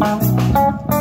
Música